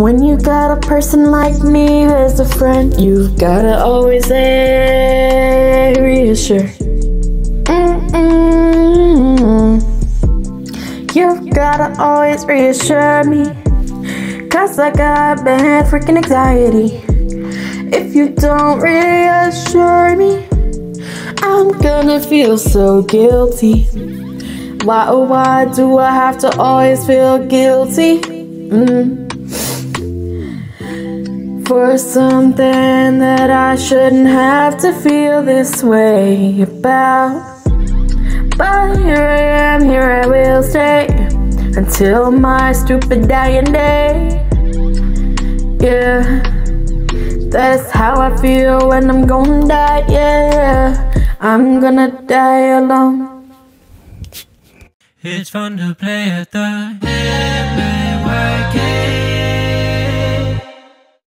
When you got a person like me as a friend, you've gotta always reassure. You've gotta always reassure me. Cause I got bad freaking anxiety. If you don't reassure me, I'm gonna feel so guilty. Why, oh, why do I have to always feel guilty? Mm. For something that I shouldn't have to feel this way about. But here I am, here I will stay until my stupid dying day. Yeah, that's how I feel when I'm gonna die. Yeah, I'm gonna die alone. It's fun to play at the.